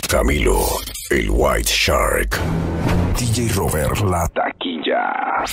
Camilo, el White Shark. DJ Robert La Taquilla.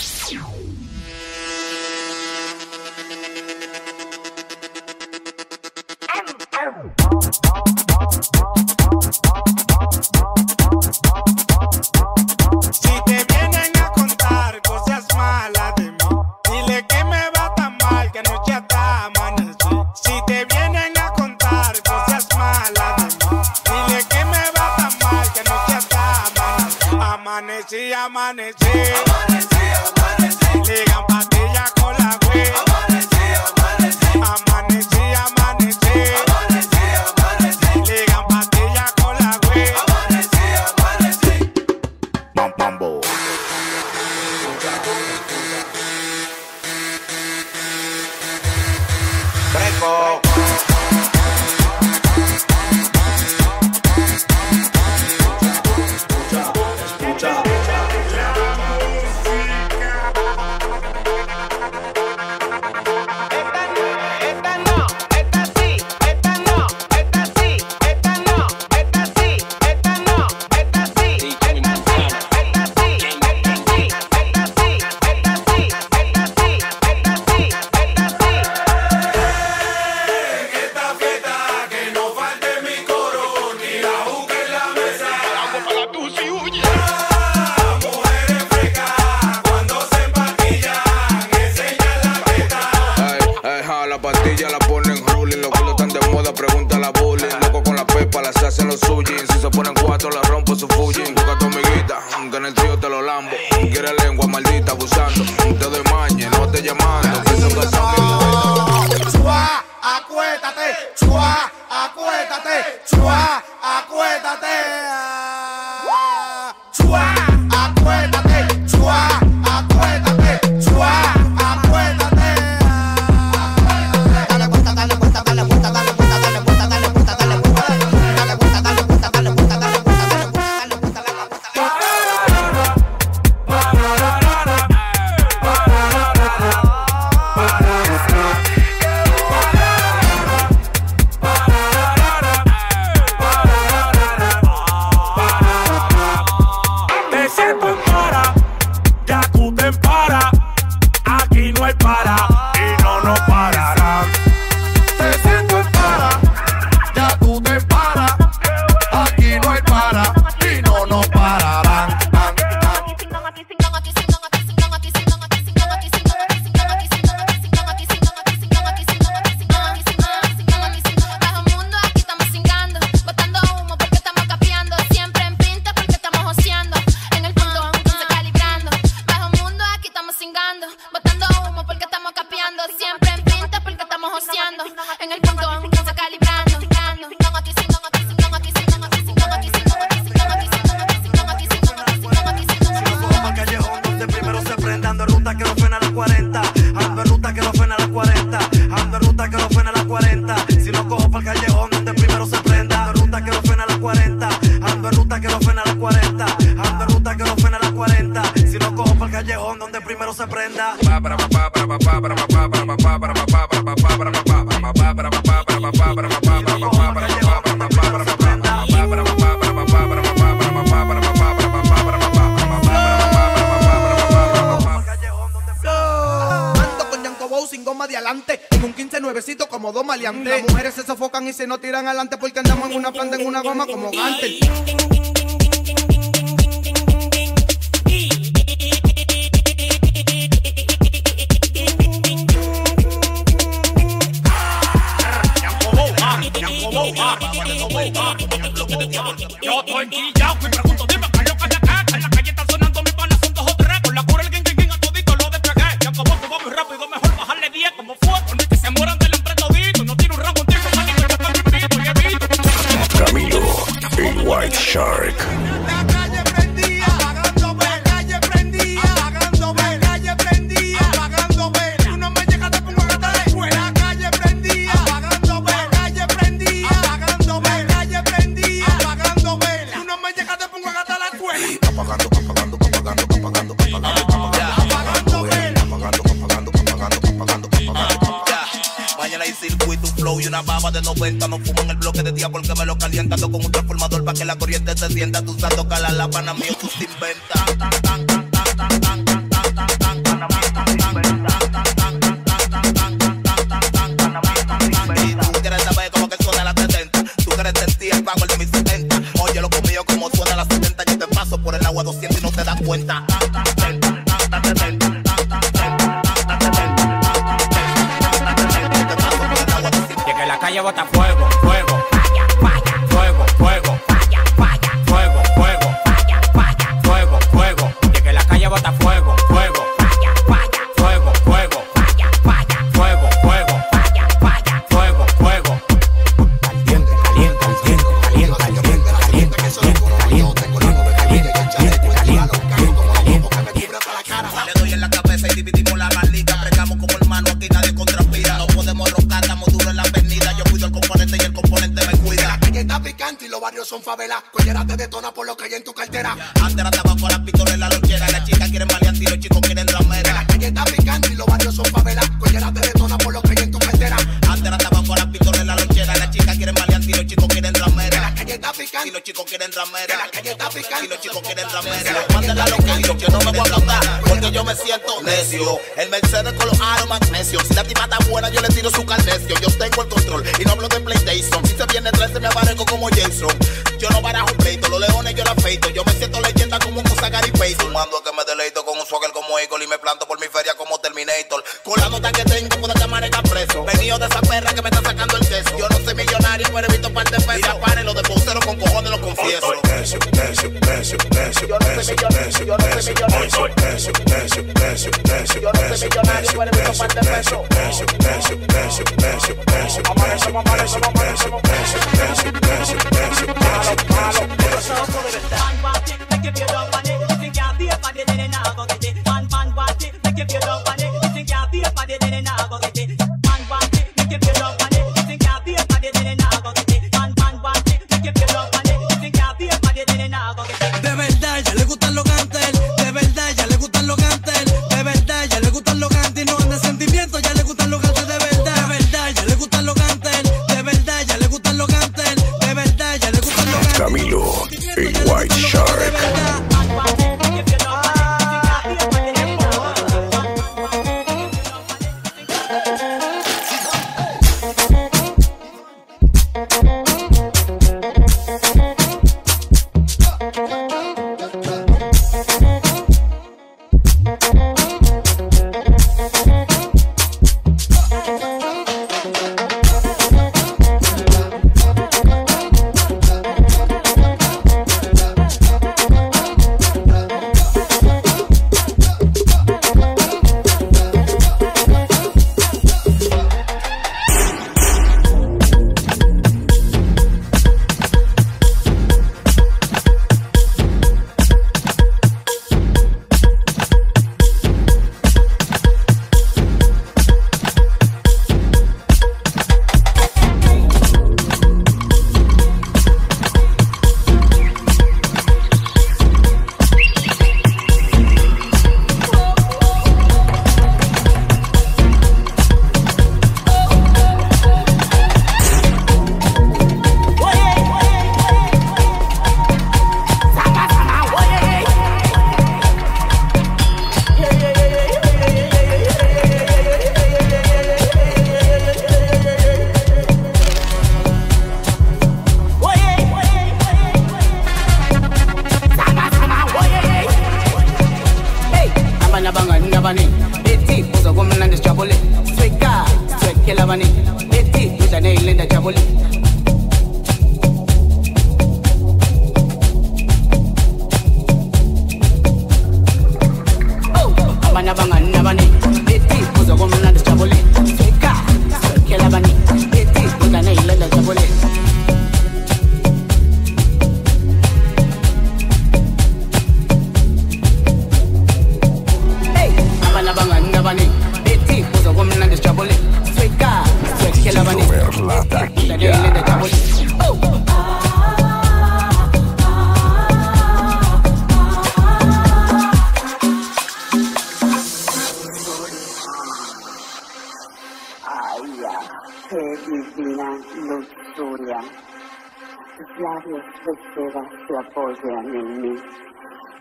de adelante. En un 15 nuevecito como dos maleantes. Las mujeres se sofocan y se no tiran adelante porque andamos en una planta, en una goma como gante. Mikey. 90. No fumo en el bloque de día porque me lo calientan. Con un transformador para que la corriente se sienta. Tú sabes la lámpara, mío.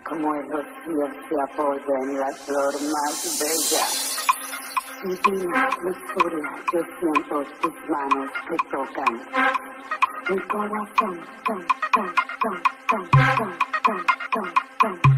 como el rocío se apoya en la flor más bella. Y Divina dulzura, yo siento tus manos que tocan. Mi corazón, tan, tan, tan, tan, tan, tan, tan, tan.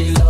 she loves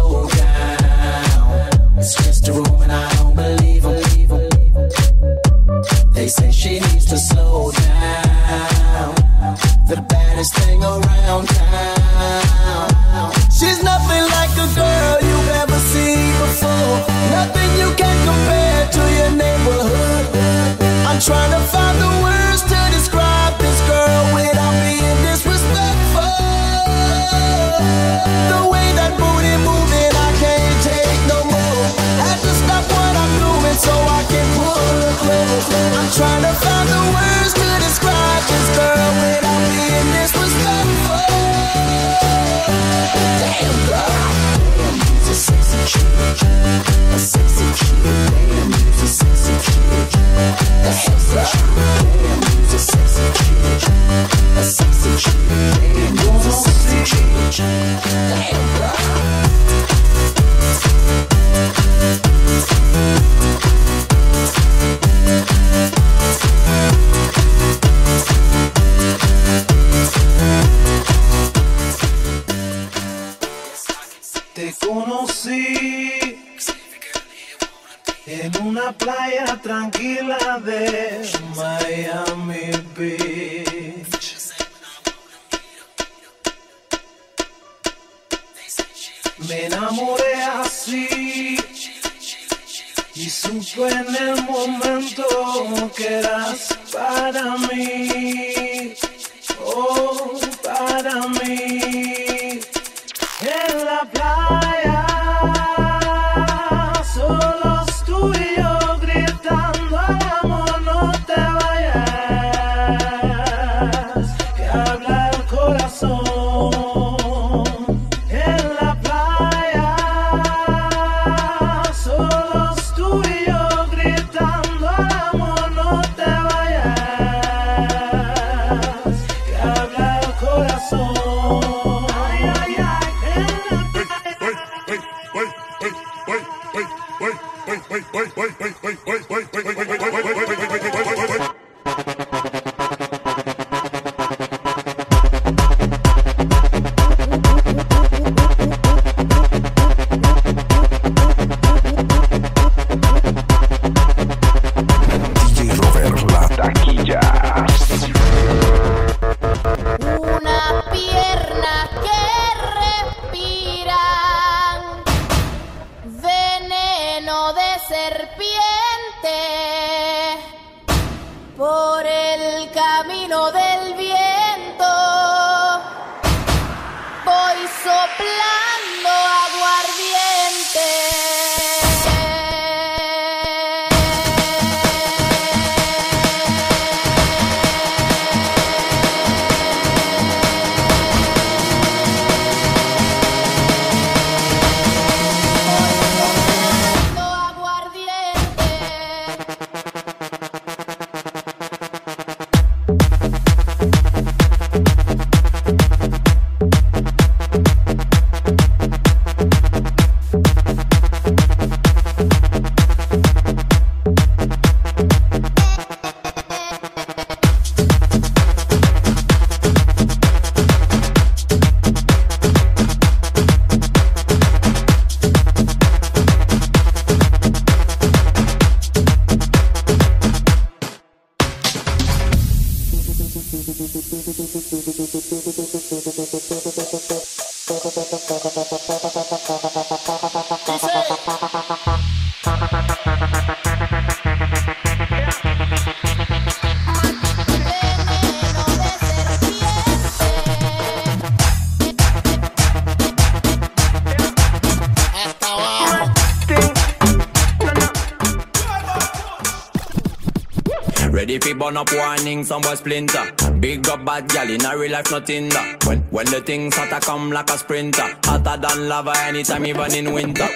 up warning, some boy splinter. Big up bad gal in a real life, nothing that. When when the things hotter come like a sprinter, hotter than lava anytime, even in winter.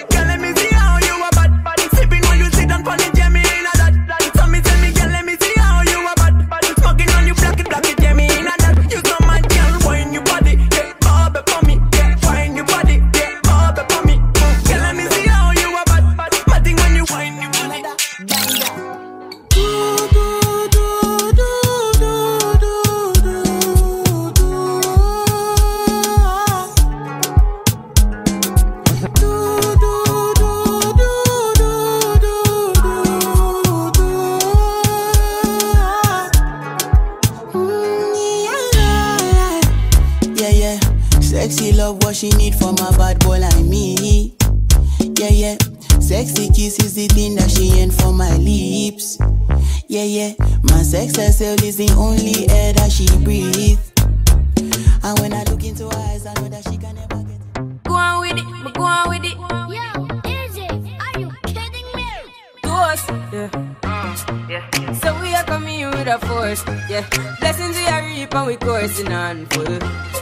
Coursing on full.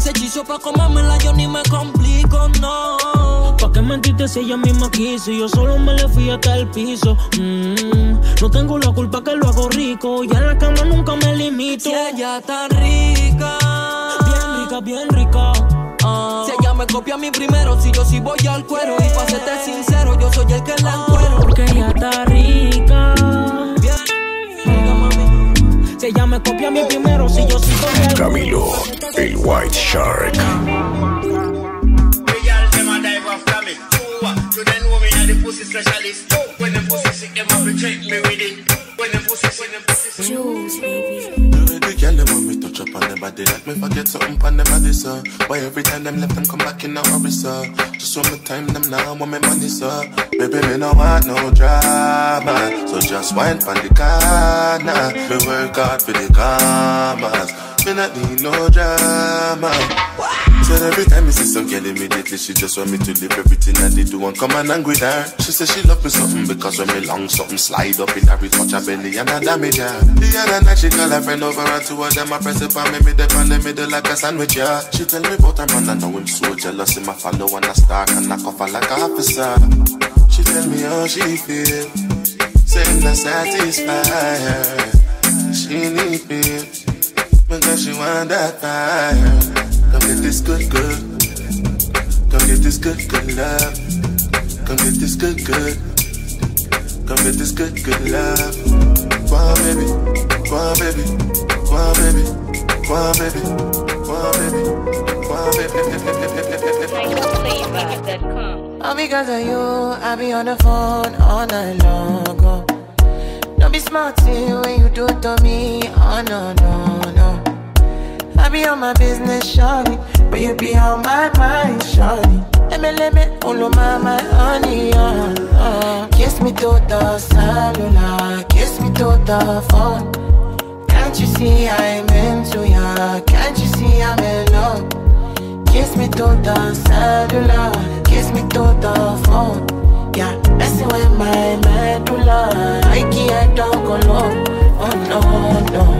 Ese hechizo. Pa' comérmela yo ni me complico, no. ¿Pa' qué mentirte si ella misma quiso? Yo solo me le fui hasta el piso. Mm, no tengo la culpa que lo hago rico. Y en la cama nunca me limito. Si ella está rica. Bien rica, bien rica. Ah. Si ella me copia a mí primero, si yo sí voy al cuero. Y pa' serte sincero, yo soy el que la encuero. Porque ella está rica. Si ella me copia a mí primero, si yo sí voy al Camilo, el White Shark. You then know me are the pussy specialist. When them pussy sick, them have to check me with it. Them them pussy sick. The girl them want me touch up on the body Like me forget something on the body, sir. Why every time them left them come back in a hurry, sir? Just want me time them now, want me money, sir. Baby, me no want no drama So just wine for the corner. Me work hard for the commas. Me not need no drama Said every time me see some girl immediately She just want me to leave everything I did do And come and hang with her. She said she love me something Because when me long something slide up in her It touch her belly and I damage her. The other night she call her friend over And two of them I press it on me dip on the middle like a sandwich, yeah. She tell me about her man I know him so jealous Him I follow and I stalk And knock off like a officer. She tell me how she feel Saying I satisfy her She need me Because she want that fire Come get this good, good. Come get this good, good love. Come get this good, good. Come get this good, good love. On, baby. On, baby. On, baby. On, baby. On, baby. On, baby. All because of you, I be on the phone all night long. Oh. Don't be smart when you do to me. Oh no, no, no be on my business, shawty. But you be on my mind, shawty. MLM, all of my, my honey, uh, uh. Kiss me to the cellular Kiss me to the phone. Can't you see I'm into ya? Can't you see I'm in love? Kiss me to the cellular Kiss me to the phone. Yeah, messing with my medulla I can't talk alone Oh no, no.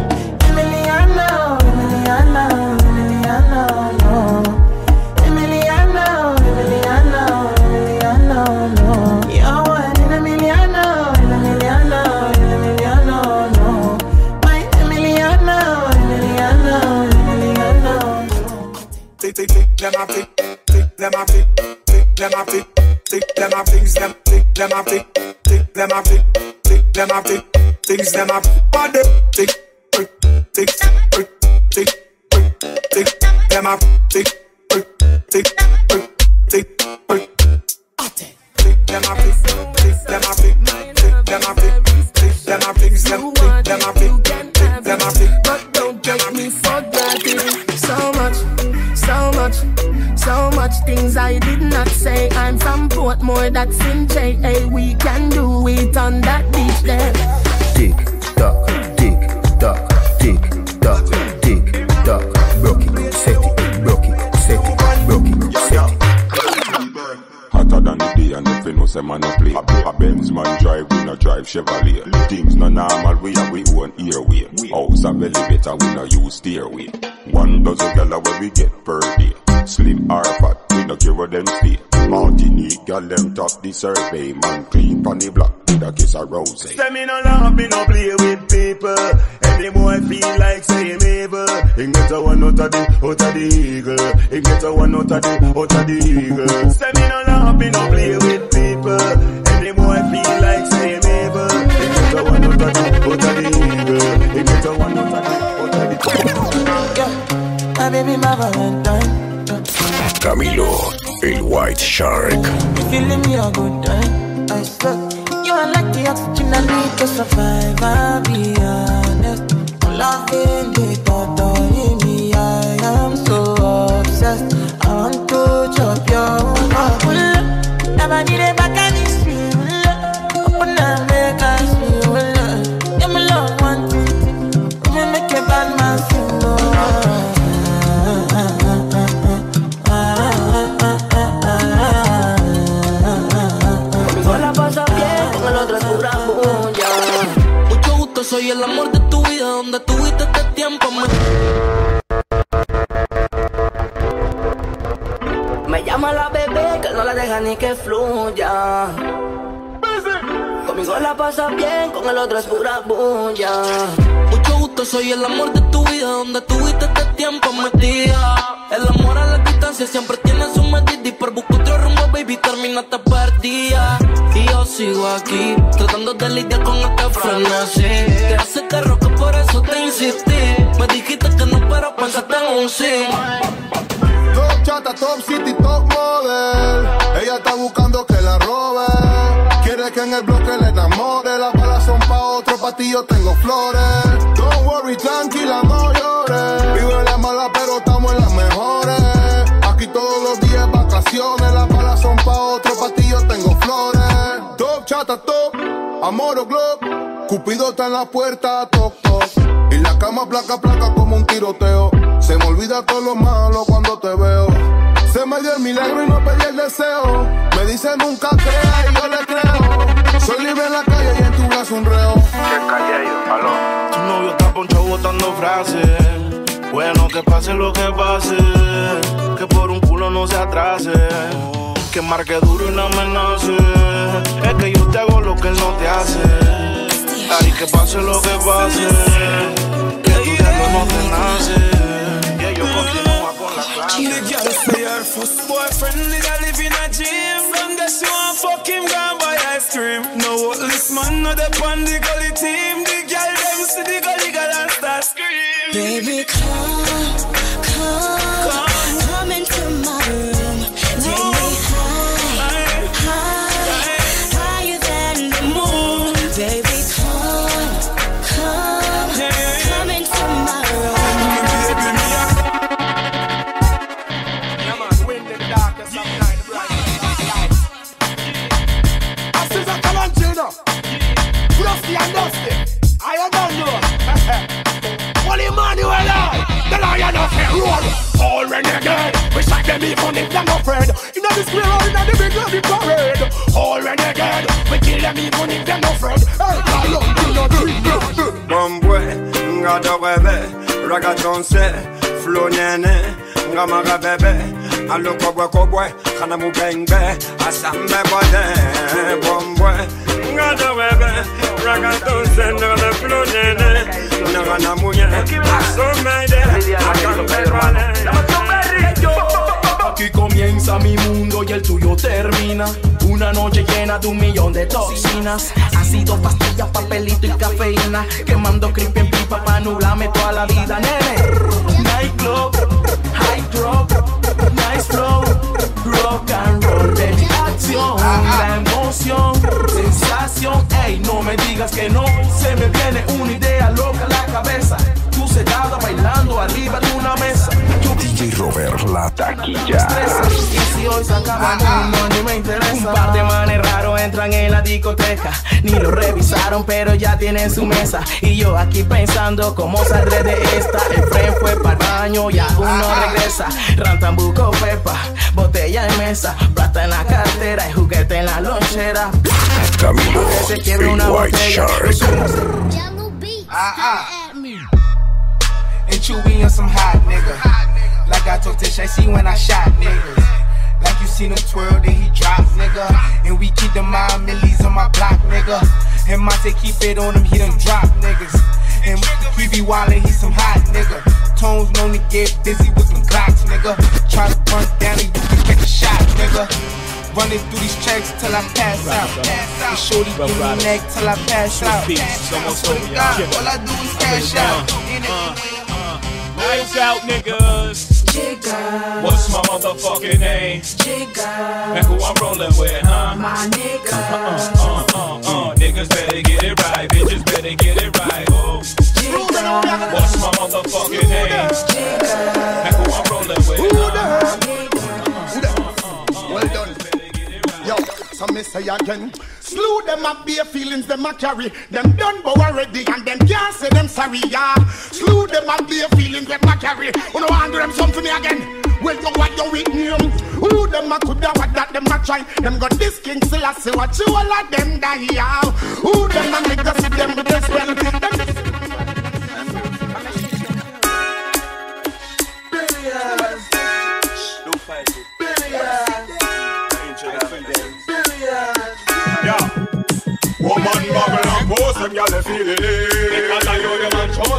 Stairway One dozen gala where we get per day Slim or fat, we no care where them stay Martinique, gal them top the survey Man clean pon the block, with a kiss of rose Say me no love, me no play with people. Any boy feel like say him evil. He get a one out of the, out of the eagle. He get a one out of the, out of the eagle. Say me no love, me no play with people. Any boy feel like say him evil. He get a one out of the, out of the eagle. He get a baby, my Valentine. Camilo, el White Shark. You feeling me a good time? I swear. You are like the oxygen I need to survive. I'll be honest. Loving the thought of fluya. Conmigo la pasa bien, con el otro es pura bulla. Mucho gusto, soy el amor de tu vida, donde tuviste este tiempo metida. El amor a la distancia siempre tiene su medida y por buscar otro rumbo, baby, terminaste perdida. Y yo sigo aquí, tratando de lidiar con este frenesí. Te hace que por eso te insistí. Me dijiste que no, pero pensaste en un sí. Top chata, top city, top model. Ella está buscando que la robe. Quiere que en el bloque le enamore. Las balas son pa' otro, pa' yo tengo flores. Don't worry, tranquila, no llores. Vivo en la mala, pero estamos en las mejores. Aquí todos los días vacaciones. Las balas son pa' otro, pa' yo tengo flores. Top chata, top. Amor o glob. Cupido está en la puerta, toc, toc. Y la cama placa, placa como un tiroteo. Se me olvida todo lo malo cuando te veo. Se me dio el milagro y no pedí el deseo. Me dice nunca crea y yo le creo. Soy libre en la calle y en tu brazo un reo. Tu novio está ponchado botando frases. Bueno, que pase lo que pase. Que por un culo no se atrase. Que marque duro y no amenace. Es que yo te hago lo que él no te hace. Ay, que pase lo que pase. Que tu dedo no te nace. Y ellos continúan con la clase. The girl say her first boyfriend did a live in a gym. From there she want fuck him, go and buy ice cream. No this man no dey on the gully team. The girl them see the gully girl and start scream Baby, come, come, road. All renegade. We shot them even if they're not afraid. In the square or in the big lobby parade. All renegade. We kill them even if they're not afraid. Hey, lion, you know drink. Bombwe, ngada webe, raga tonse, flow nene, ngama bebe, alo kobwe kobwe, kana mu bengbe, asambe bode, bombwe, ngada webe, raga tonse, ngada flow nene, ngana munye, asomede, akambe bode. Aquí comienza mi mundo y el tuyo termina. Una noche llena de un millón de toxinas. Ácido, pastillas, papelito y cafeína. Quemando creepy en pipa pa' nublarme toda la vida, nene. Nightclub, drop, nice flow, rock and roll, baby. Acción, la emoción, sensación. Ey, no me digas que no. Se me viene una idea loca a la cabeza. Tú sentada bailando arriba de una mesa. Robert La Taquilla. estresa. Y si hoy se acaba el mundo, ni me interesa. Un par de manes raros entran en la discoteca. Ni lo revisaron, pero ya tienen su mesa. Y yo aquí pensando cómo saldré de esta. El tren fue para el baño y aún no regresa. Rantambuco, pepa, botella en mesa. Plata en la cartera y juguete en la lonchera. Camilo, se quiebre el una White botella. Shark. And you be on some hot nigga. Like I told Tish, I see when I shot niggas. Like you seen him twirl, then he drop, nigga. And we keep the mind millies on my block, nigga. And Monte keep it on him, he done drop niggas. And he be wildin', he some hot nigga. Tones known to get busy with them clocks, nigga. Try to run down and you can catch a shot, nigga. Running through these checks till I pass out. And shorty give me neck till I pass out. I swear to God, all I do is cash out. Lights out, niggas. What's my motherfucking name? Jigga. And who I'm rolling with, huh? My nigga. Uh, uh, uh, uh. Niggas better get it right, bitches better get it right. Oh. What's my motherfucking name? Jigga. And who I'm rolling with, huh? So me say again. Slew them up bare feelings them a carry. Them done bow already and them can't say them sorry, yeah. Slew them up bare feelings them a carry. You know want them something again. Well, you what you with name? Um. Who them a coulda what that them a try? Them got this king still I say what you all of them die, yeah. Who them a niggas see them with this well? Them they feel it.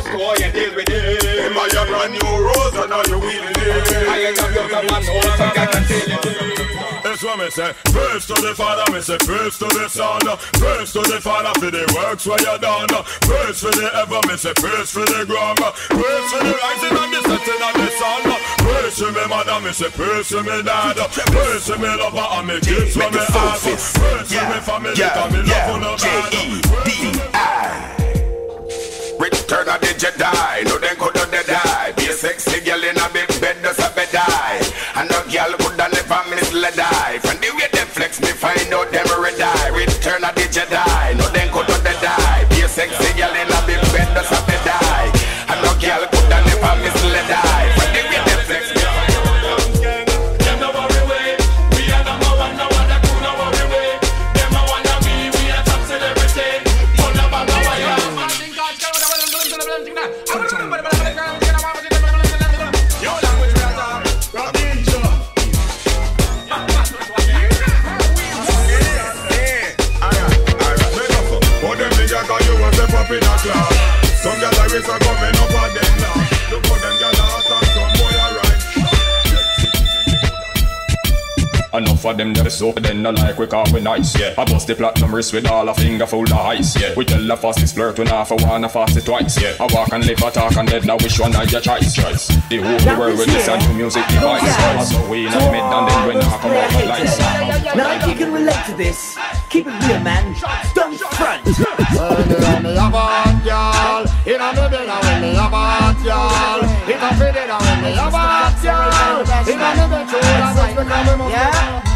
Because I know the man trust how you deal with it. Them buy your brand new rose and now you wheeling it. I ain't got your man hold some can tell it. That's what me say. Praise to the Father, me say praise to the Son. Praise to the Father for the works where you done. Praise for the ever, me say praise for the ground. Praise for the rising and the setting of the sun. Praise to me mother, me say praise to me dad. Praise to me lover and me kids when me ask. Praise to me family, cause me love you no bad. Return of the Jedi, no then could not die. Be a sexy girl in a big bed, does a bed die. And no girl could have never misled die. From the way they flex, me find out them red die. Return of the Jedi, no then could Enough of them that so then I like we call we nice, yeah. I bust the platinum wrist with all a finger full of ice, yeah. We tell the fastest flirt when half a one, a fast it twice, yeah. I walk and live, I talk and dead, now which one I your choice, choice. The whole the world with this a new music device, yeah. So we in the mid and then when I come out with lights. Now if you can relate to this, keep it real, man. Don't front. When me have a girl, in a me bed and when me have a girl, it a fit it and when me have a girl, in a me bed, true, that's just because me must Yeah.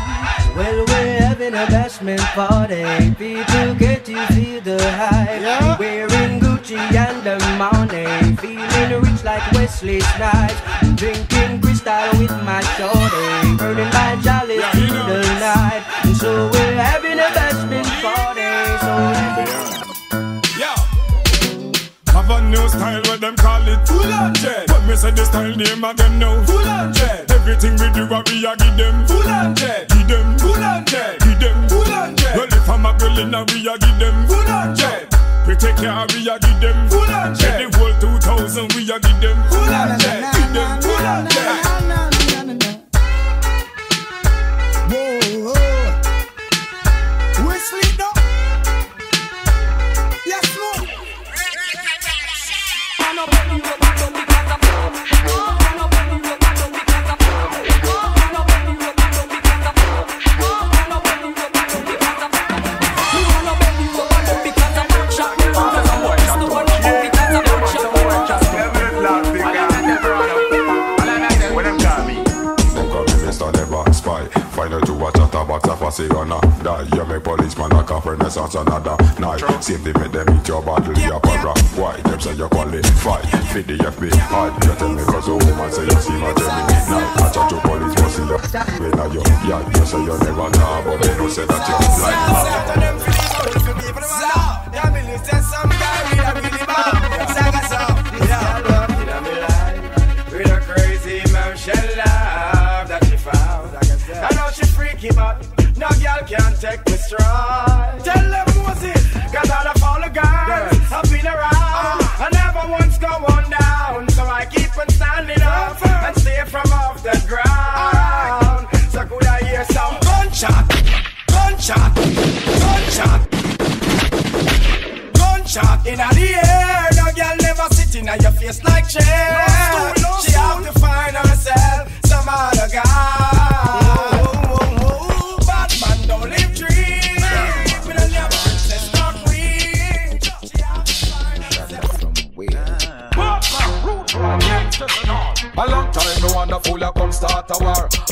Well, we're having a bashment party. People get to feel the hype. Wearing Gucci and the money. Feeling rich like Wesley Snipes. Drinking crystal with my shorty. Burning my jolly through the night. So we're having a bashment party. So Have a new style where them call it? Full on jet. But me say the style name again now. Full on jet. Everything we do a we a give them. Full on jet. Give them. Full on jet. Give them. Full on jet. Well if I'm a girl in a we a give them. Full on jet. We take care we a give them. Full on jet. The whole 2000 we a give them. Full on jet. Give them. Full on jet you a chatterbox of a cigana Die, you make policeman a cop renaissance another night. Same thing make them eat your bottle, your para Why? Them say you qualify Fit the FBI You tell me cause a woman say you see my journey Now I chat to police but see you When are you, yeah, you say you never know But they don't say that you like With no girl can take me stride. Tell them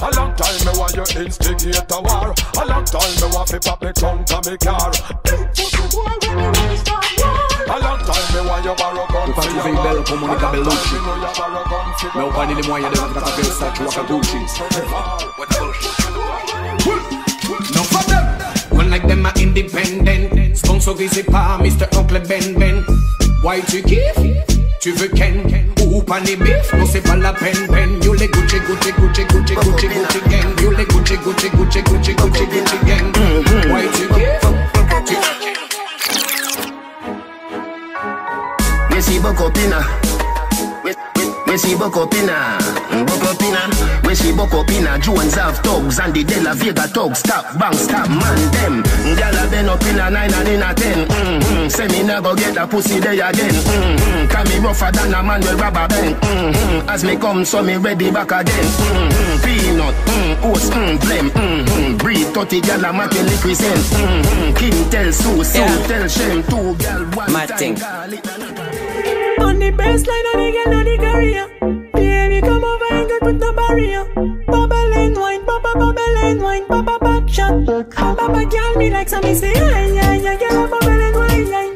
a long time me want you instigate a war A long time me want fi pop me trunk and me car A long time me want you borrow gun Kwa tuve ibel komunika A long belushi time me know you borrow gun fi Me upani li mwenye deva kata Versace waka Gucci No for them. One like them are independent. So easy pa, Mr. Uncle Ben Ben. Why tu kiffes? Tu veux Ken? Ou beef? Non c'est pas la peine peine. You les Gucci Gucci Gucci Gucci Gucci Gucci gang. You les Gucci Gucci Gucci Gucci Gucci Gucci gang. Why tu We see Bokopina. We, we, we see Bokopina. Bokopina. We see Bokopina. Jones have thugs and the De La Vega thugs. Stop, bang, stop, man, them. Gyal a been up in a nine and in a ten. Mm-hmm. Say me never get a pussy there again. Mm-hmm. Can me rougher than a man with rubber band. Mm-hmm. As me come, so me ready back again. Mm-hmm. Peanut, mm, oats, mm, blem. Mm-hmm. Breed 30 gyal a make represent. Mm-hmm. King tell Sue, Sue Yeah. tell Shem. Two gyal, one Mad time. thing. On the baseline of the girl of the career. Baby, come over and get with the barrier. Bubble and wine, bubble, bubble and wine, bubble back shot. Bubble girl me like some me say, yeah, yeah, yeah, girl, bubble and wine. Yeah,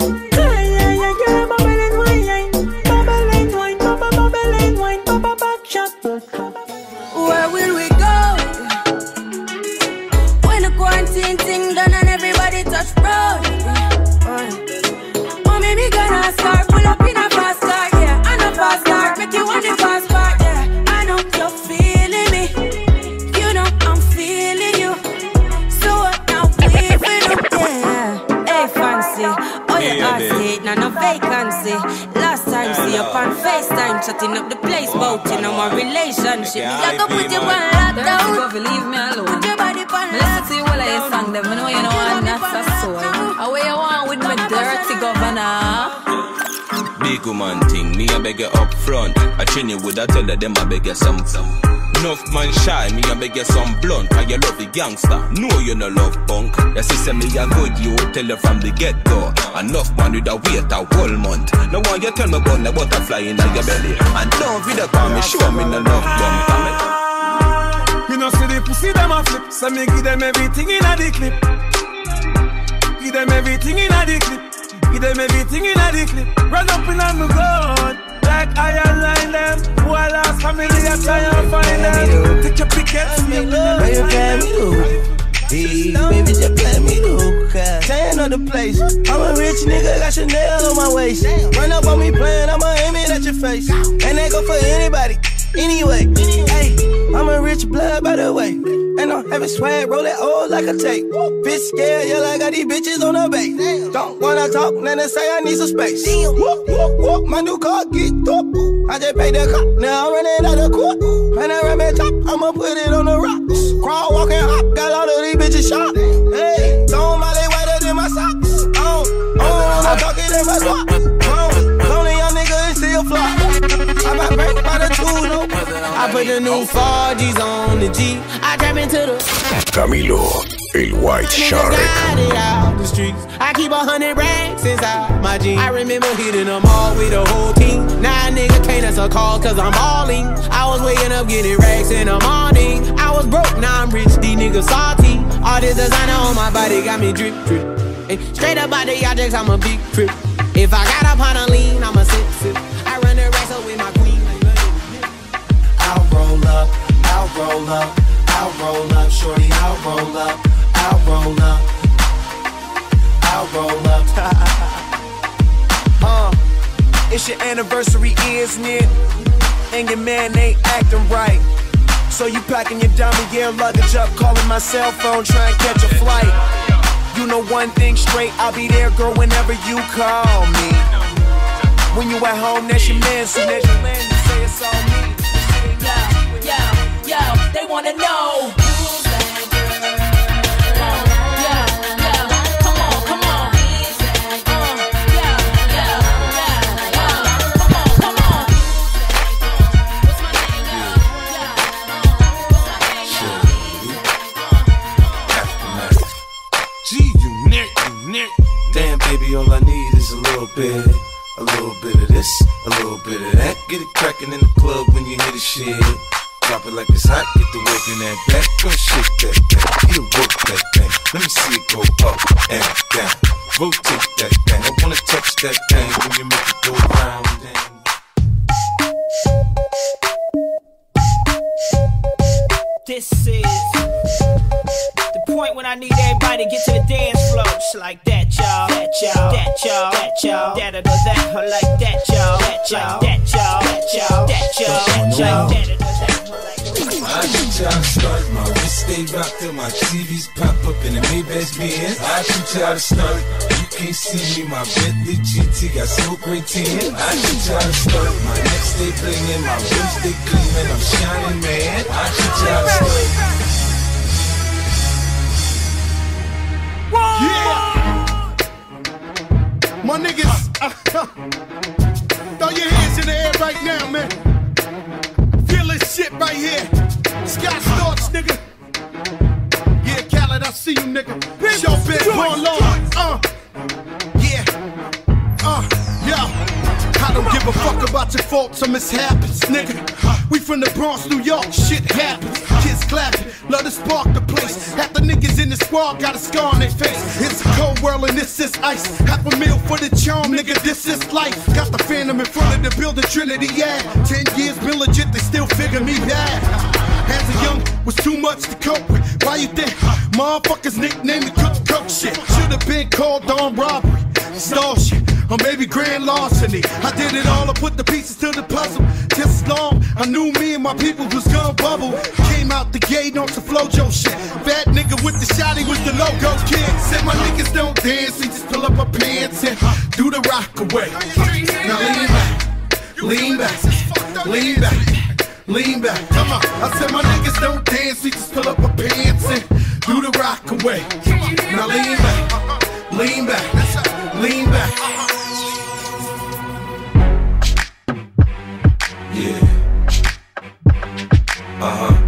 FaceTime, chatting up the place, bout you know my relationship. Me, I go put you on lockdown. Go leave me alone. Put your body on Me listen to you while I sing them. I know you know I'm Woman thing, me a beg you up front. I train you with a tell them I beg you some. Enough man shy, me a beg you some blunt. Cause you love the gangster, know you no love punk. Your sister me a good, you tell her from the get go. Enough man with a wait a whole month. No one you tell me about the butterfly in your belly. And don't video call me, show me no love bump. Me no see the pussy them a flip, so me give them everything in a the clip. Give them everything in a the clip. Give them everything in a the clip. Run up in on me gun, like I align them. Who I lost family, I try and find them. Take your pickets, me love. Where you play me? Hey, baby, just play me do. Staying on the place. I'm a rich nigga, got Chanel on my waist. Run up on me playing, I'ma aim it at your face. And they go for anybody. Anyway, hey, I'm a rich blood by the way. And I'm having swag, roll it old like a tape. Bitch scared, yeah, like I got these bitches on the bay. Don't wanna talk, then they say I need some space. Damn. Whoop, whoop, whoop, my new car get top. I just paid the cop, now I'm running out of court. Panoramic top, I'ma put it on the rocks. Crawl, walk, and hop, got all of these bitches shot. Hey, don't molly whiter than my socks. Oh, oh, I'm talking in my swap. The new 4Gs on the G. I trap into the Camilo, el White Shark. out the streets. I keep a hundred racks inside my jeans. I remember hitting them all with the whole team. Now nigga can't answer calls cause I'm balling. I was waking up getting racks in the morning. I was broke, now I'm rich, these niggas salty. All this designer on my body got me drip, drip. Straight up out the objects, I'm a big trip. If I got up on a lean, I'm a sip, sip. Up, I'll roll up, I'll roll up, shorty, I'll roll up, I'll roll up, I'll roll up. Uh, it's your anniversary, isn't it? And your man ain't acting right. So you packing your dummy gear luggage up, calling my cell phone, trying to catch a flight. You know one thing straight, I'll be there, girl, whenever you call me. When you at home, that's your man, soon as you land, you say it's all me. Yo, they wanna know. Like it's hot, get the work in that back. Go shake that thing, you work that thing. Let me see it go up and down. Rotate that thing. I wanna touch that thing when you make it go round and This is the point when I need everybody to get to the dance floor. Just like that, y'all. That, y'all. That, y'all. That, y'all. That, or that, or like that, y'all. That, y'all. That, y'all. That, y'all. That, y'all. That, y'all. That, or I get y'all to start, my wrist stay rocked till my TVs pop up in the Maybach's being. I get y'all to start, you can't see me, my Bentley GT got so great tin. I get y'all to start, my neck stay blingin', my rims they gleamin', I'm shining, man. I get y'all to start. My niggas, throw your hands in the air right now, man. Feel this shit right here. Scott Storch, nigga. Yeah, Khaled, I see you, nigga. Show big born Lord. Uh, yeah. Uh, yeah. I don't give a fuck about your faults or mishaps, nigga. We from the Bronx, New York, shit happens. Kids clapping, love to spark the place. Half the niggas in the squad got a scar on their face. It's a cold world and this is ice. Half a meal for the charm, nigga, this is life. Got the phantom in front of the building, Trinity, yeah. Ten years been legit, they still figure me bad. As a young, was too much to cope with. Why you think motherfuckers nicknamed me Cook Cook shit? Should've been called on robbery, stall shit, or maybe grand larceny. I did it all, I put the pieces to the puzzle. Just as long, I knew me and my people was gonna bubble. Came out the gate on some Flo-Jo shit. Bad nigga with the shotty was the logo kid. Said my niggas don't dance, we just pull up our pants and do the rock away. Now lean back, lean back, lean back, lean back. Come on. I said my niggas don't dance, we just pull up our pants and do the rock away. Now lean back, lean back, lean back. Yeah. Uh huh.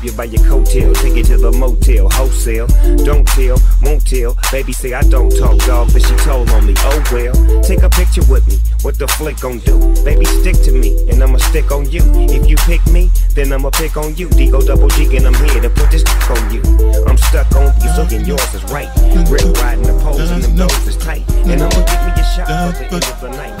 Grab you by your coattail, take you to the motel, wholesale. Don't tell, won't tell. Baby say I don't talk dog, but she told on me. Oh well, take a picture with me. What the flick gon' do? Baby stick to me, and I'ma stick on you. If you pick me, then I'ma pick on you. Digo double G, and I'm here to put this on you. I'm stuck on you, so then yours is right. Rip riding the poles and them doors is tight, and I'ma give me a shot for the end of the night.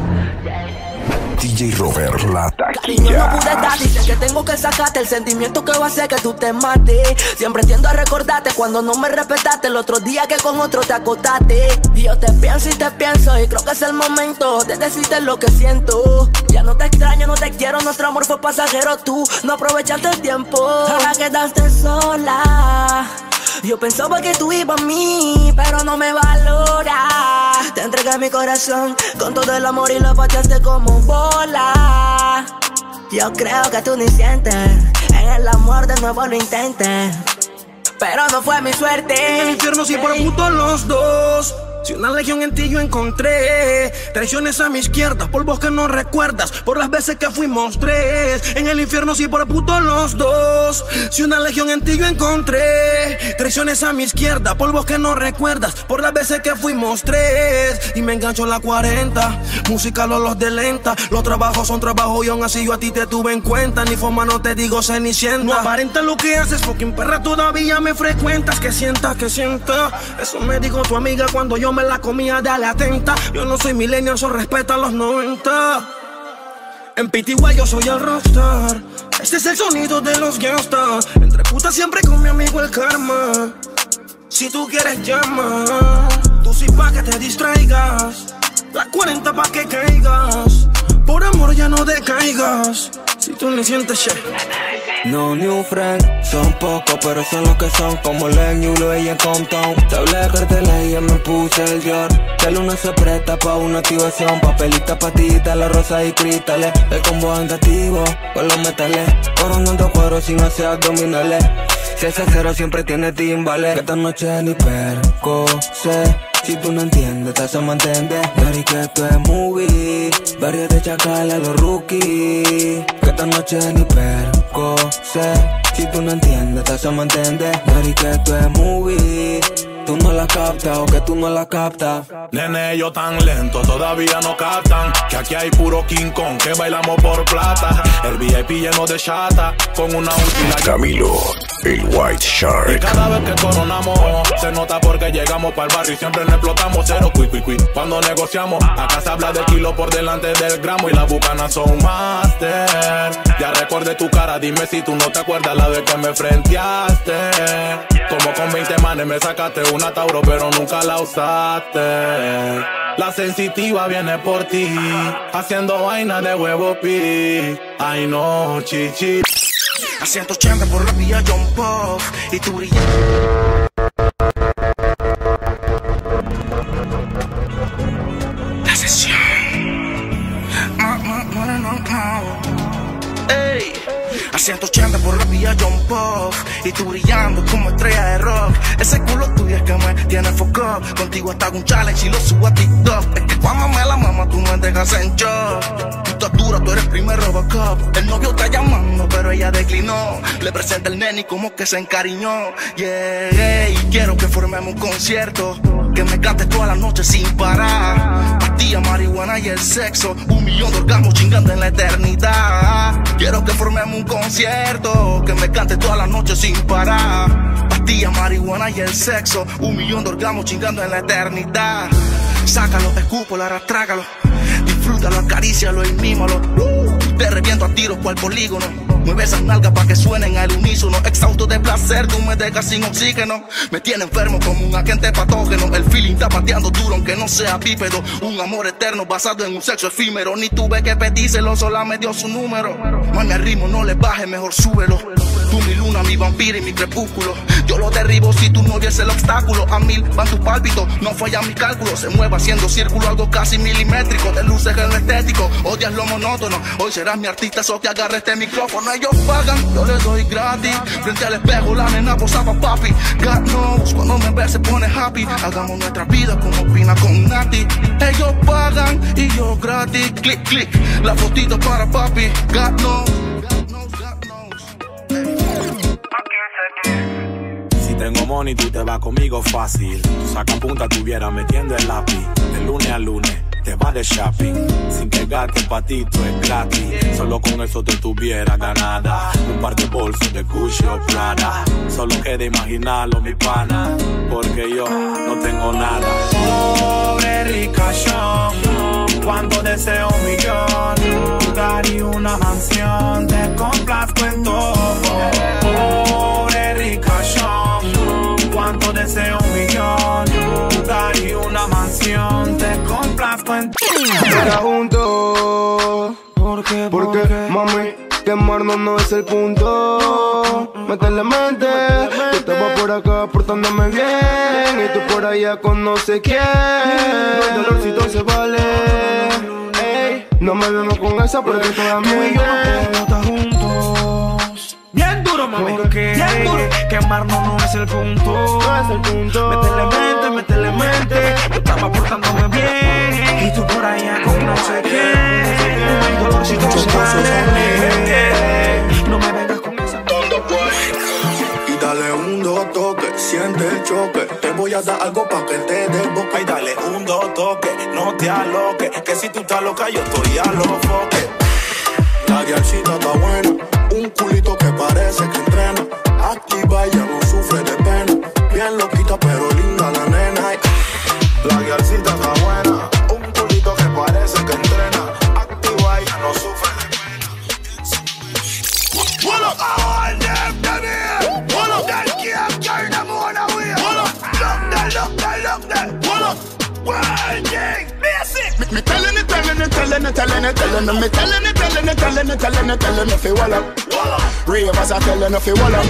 DJ Robert La Cariño, no Taquilla. pude dar, dice que tengo que sacarte el sentimiento que va a hacer que tú te mates. Siempre tiendo a recordarte cuando no me respetaste el otro día que con otro te acostaste. Y yo te pienso y te pienso y creo que es el momento de decirte lo que siento. Ya no te extraño, no te quiero, nuestro amor fue pasajero, tú no aprovechaste el tiempo. Ahora quedaste sola. Yo pensaba que tú ibas a mí, pero no me valora. Te entregué mi corazón con todo el amor y lo pateaste como bola. Yo creo que tú ni sientes, en el amor de nuevo lo intentes. Pero no fue mi suerte. En el infierno sí por puto los dos. Si una legión en ti yo encontré. Traiciones a mi izquierda, polvos que no recuerdas Por las veces que fuimos tres En el infierno sí por puto los dos. Si una legión en ti yo encontré. Traiciones a mi izquierda, polvos que no recuerdas Por las veces que fuimos tres Y me engancho la 40 Música los los de lenta Los trabajos son trabajos y aún así yo a ti te tuve en cuenta. Ni forma no te digo cenicienta No aparenta lo que haces, fucking perra todavía me frecuentas. Que sienta, que sienta Eso me dijo tu amiga cuando yo me la comía, dale atenta Yo no soy millennial, eso respeta los 90 en PTY yo soy el rockstar. Este es el sonido de los gangsters. Entre putas siempre con mi amigo el karma. Si tú quieres llama. Tú sí pa' que te distraigas La 40 pa' que caigas Por amor ya no decaigas Si tú ni sientes shit No new friend, son pocos, pero son los que son como Len, Yulo y en Compton. Te hablé de carteles y ya me puse el Dior. Que luna se presta pa' una activación. Papelita, patita, la rosa y cristales. El combo andativo con los metales. Coronando cuero sin hacer abdominales. Si ese cero siempre tiene timbales. Esta noche ni perco sé. Si tú no entiendes, te hacemos entender. Dari que es movie. Varios de chacal los rookies. Que esta noche ni perco sé. Si tú no entiendes, te hacemos entender. Dari que esto es movie. Tú no la captas o que tú no la captas. Nene, yo tan lento, todavía no captan Que aquí hay puro King Kong, que bailamos por plata El VIP lleno de chata, con una última Camilo, el White Y Shark. cada vez que coronamos, se nota porque llegamos para el barrio y siempre nos explotamos cero cui, cui, cui. Cuando negociamos, acá se habla de kilo por delante del gramo y las bucanas son master. Ya recuerde tu cara, dime si tú no te acuerdas la vez que me frenteaste. Como con 20 manes me sacaste una Tauro, pero nunca la usaste. La sensitiva viene por ti, haciendo vaina de huevo pi. Ay no, chichi. A 180 por la vía John Puff Y tú brillas 180 por la vía John Puff. Y tú brillando como estrella de rock. Ese culo tuyo es que me tiene foco Contigo hasta un challenge y lo subo a TikTok. Es que cuando me la mama tú me dejas en shock. Tú estás dura, tú eres primer Robocop. El novio está llamando pero ella declinó. Le presenta el nene y como que se encariñó. Yeah, y quiero que formemos un concierto. Que me cantes toda la noche sin parar. Pastilla, marihuana y el sexo. Un millón de orgasmos chingando en la eternidad. Quiero que formemos un concierto Que me cante toda la noche sin parar. Pastilla, marihuana y el sexo Un millón de orgasmos chingando en la eternidad. Sácalo, escúpalo, arrastrágalo. Disfrútalo, acarícialo y mímalo Te reviento a tiros cual polígono. Mueve esas nalgas para que suenen al unísono. Exhausto de placer, tú me dejas sin oxígeno. Me tiene enfermo como un agente patógeno. El feeling está pateando duro aunque no sea bípedo. Un amor eterno basado en un sexo efímero. Ni tuve que pedírselo, sola me dio su número. Mami, al ritmo no le baje, mejor súbelo. Tú mi luna, mi vampiro y mi crepúsculo. Yo lo derribo si tu novia es el obstáculo. A mil van tus pálpitos, no falla mi cálculo. Se mueve haciendo círculo, algo casi milimétrico. De luces en lo estético, odias lo monótono. Hoy serás mi artista, so que agarre este micrófono. Ellos pagan, yo les doy gratis. Frente al espejo, la nena posaba papi. God knows, cuando me ve se pone happy. Hagamos nuestra vida como Pina con Nati. Ellos pagan y yo gratis. Click, click, la fotito para papi. God knows. Si tengo money, tú te vas conmigo fácil. Tú saca punta, tuviera metiendo el lápiz. De lunes a lunes, te vas de shopping. Sin que gaste patito es gratis. Solo con eso te tuviera ganada. Un par de bolsos de Gucci o Prada. Solo queda imaginarlo, mi pana. Porque yo no tengo nada. Pobre ricachón, cuando deseo un millón, daría una mansión, te complazco en todo. Pobre ricachón, cuando deseo un millón, daría una mansión, te complazco en Para juntos. ¿Por qué? Porque, mami, quemarnos no es el punto. Métele mente. Yo estaba por acá portándome bien. Y tú por allá con no sé quién. Hay dolorcito se vale. Ey, no me vemos con esa porque toda mi Tú y yo no. Bien duro, mami. Porque Bien duro. Quemarnos no es el punto. No es el punto. Métele mente, métele mente. Yo estaba portándome bien. Y tú por allá con no sé qué. No hay se vale. No me vengas con esa. Y dale un dos toque, siente el choque. Te voy a dar algo pa' que te dé boca. Ay, dale un dos toque, no te aloques. Que si tú estás loca, yo estoy a los foques. La diarcita está buena, un culito que parece que entrena. Activa ya no sufre de pena. Bien loquita, pero linda la nena. Ay, La telling it, telling it, telling it, it, me telling it, telling it, telling it, telling it, telling it, fi walla. Ravers are telling it, fi walla.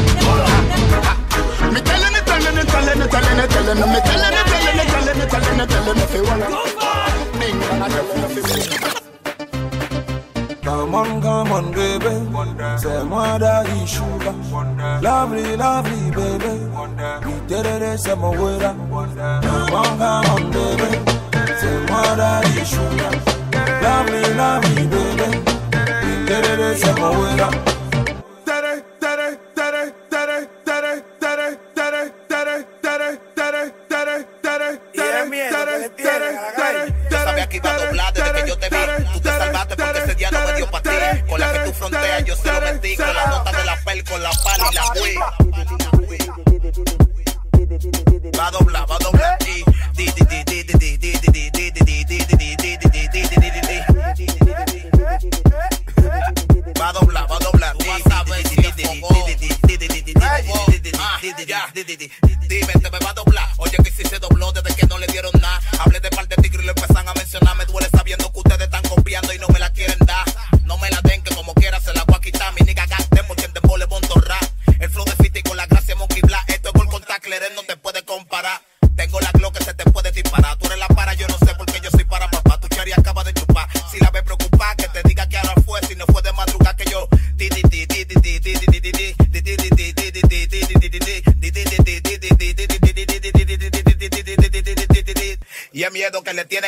Me telling it, telling it, telling it, telling it, telling it, me telling it, telling it, telling it, telling it, telling it, fi dong, I it. Come on, come on, baby. C'est moi daddy sugar. Lovely, lovely, baby. Mi terere c'est mon. Come on, come on, baby. C'est moi daddy sugar. Lovely, lovely, baby. Mi terere c'est mon wera. Tere, tere, tere, tere, tere, tere, tere, tere, tere, tere, tere, tere, tere, tere, tere, tere, Yo sabía que iba a doblar desde que yo te vi. Tú te salvaste porque ese día no me dio pa' ti. Con la que tú fronteas, yo se lo metí. Con la nota de la pel, con la pala y la Wii.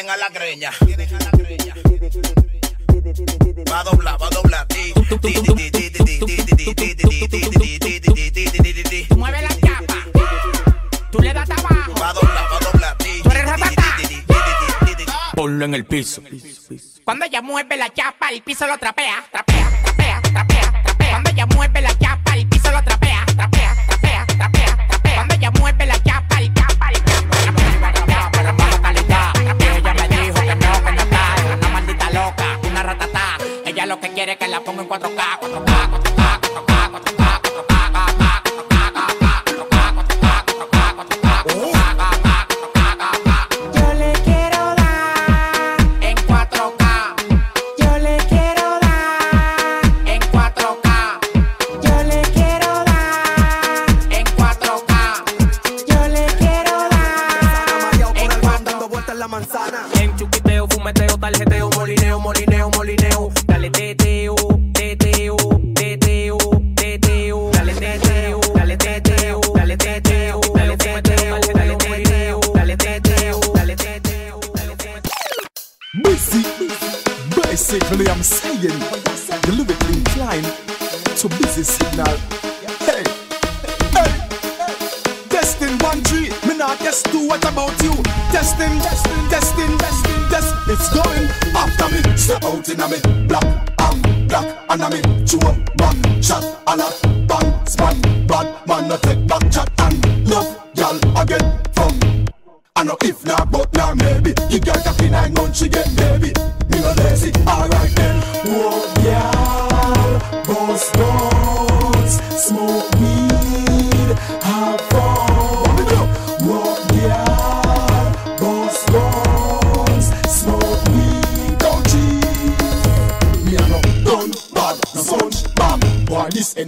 a la greña. Va a doblar, va a doblar. Tú la chapa. Tú le das tabaco. Va a doblar, va a doblar. Tú eres Ponlo en el piso. Cuando ella mueve la chapa, el piso lo trapea. Test two. What about you? Testing, testing, testing, testing, test. It's going after me. Step out in a me black, I'm black, and me chew up, bang, shot, a lot, bang, span, bad man, no take back chat and love, y'all again from. I know if not, but now maybe You got a nine months, she get baby Me no lazy, alright then Whoa,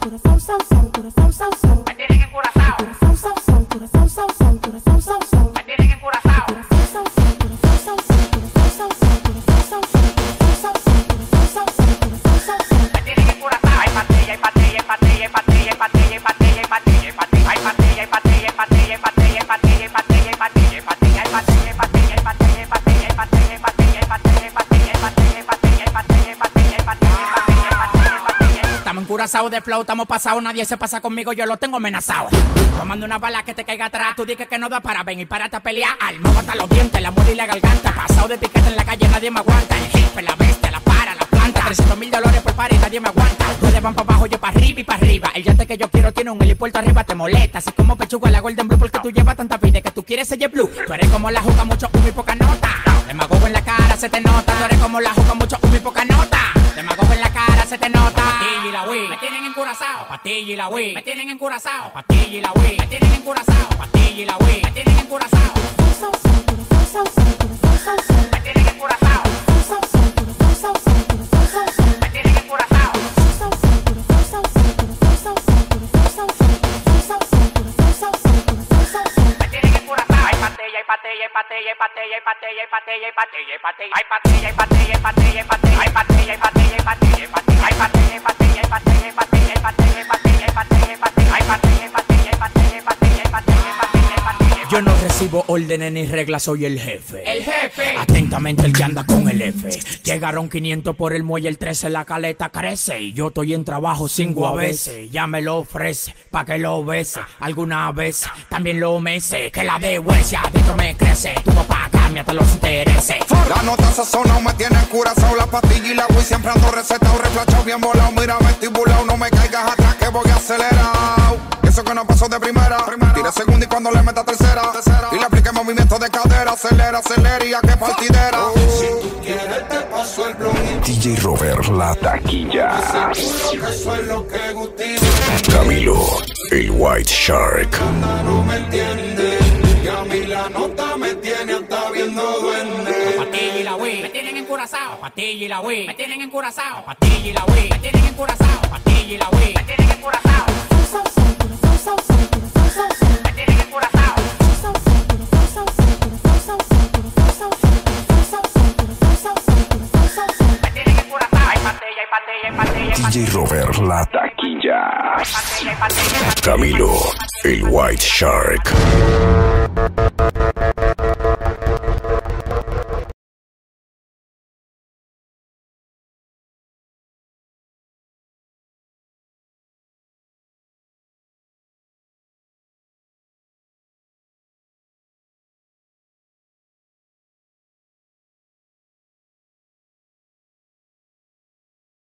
coração, coração, coração, coração, coração. Encurazados de flow, estamos pasados, nadie se pasa conmigo, yo lo tengo amenazado. Tomando una bala que te caiga atrás, tú dices que no da para ven y párate a pelear. Alma hasta los dientes, la muerte y la garganta. Pasado de piquete en la calle, nadie me aguanta. El jefe, la bestia, la para, la planta. 300 mil dólares por par y nadie me aguanta. Ustedes van para abajo, yo para arriba y para arriba. El yate que yo quiero tiene un helipuerto arriba, te molesta. Así como pechuga la Golden Blue, porque tú llevas tanta vida que tú quieres ser blue. Tú eres como la juca, mucho humo y poca nota. Demagogo en la cara, se te nota. Tú eres como la juca, mucho humo y poca nota. Demagogo en la cara, se te nota. Patilla y la Wii, me tienen encurazao. Patilla y la Wii, me tienen encurazao. Patilla y la Wii, me tienen encurazao. Patilla y la Wii, me tienen encurazao. Me tienen encurazao. Bye. Recibo órdenes ni reglas, soy el jefe. El jefe. Atentamente el que anda con el F. Llegaron 500 por el muelle, el 13 la caleta crece. Y yo estoy en trabajo cinco a veces. Ya me lo ofrece, pa' que lo bese. Alguna vez también lo mece. Que la de huesia adentro me crece. Tu papá cambia hasta los intereses. La nota sazonado me tiene curazao La pastilla y la Wii siempre ando recetado Reflachado bien volado, mira vestibulado No me caigas atrás que voy acelerado Eso que no pasó de primera Tire segunda y cuando le meta tercera Y le aplique movimiento de cadera Acelera, acelera y a que partidera Si tú quieres te paso el blog DJ Robert La Taquilla. Que eso es lo que Camilo, el White Shark. no me entiende Y a mí la nota me tiene hasta viendo duende Patilla y la Wii, me tienen encurazao. Patilla y la Wii, me tienen encurazao. Patilla y la Wii, me tienen encurazao. Patilla y la Wii, me tienen encurazao. DJ Robert La Taquilla. Camilo, el White Shark.